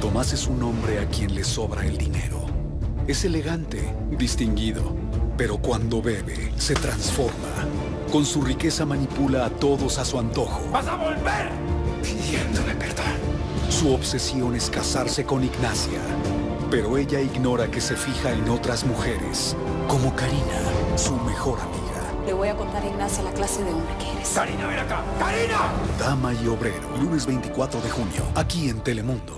Tomás es un hombre a quien le sobra el dinero. Es elegante, distinguido, pero cuando bebe, se transforma. Con su riqueza manipula a todos a su antojo. ¡Vas a volver! Pidiéndole perdón. Su obsesión es casarse con Ignacia, pero ella ignora que se fija en otras mujeres, como Karina, su mejor amiga. Le voy a contar a Ignacia la clase de hombre que eres. ¡Karina, ven acá! ¡Karina! Dama y Obrero, lunes 24 de junio, aquí en Telemundo.